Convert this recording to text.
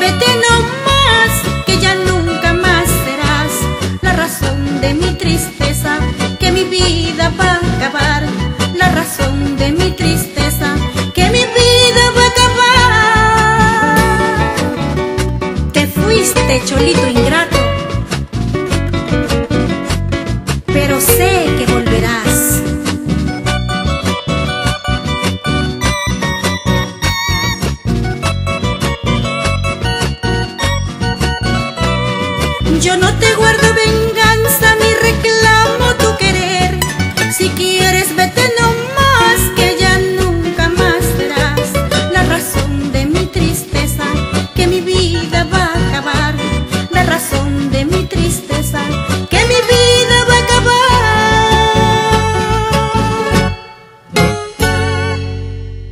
Vete nomás, que ya nunca más serás la razón de mi tristeza, que mi vida va a acabar, la razón de mi tristeza, que mi vida va a acabar. Te fuiste, cholito ingrato. Yo no te guardo venganza.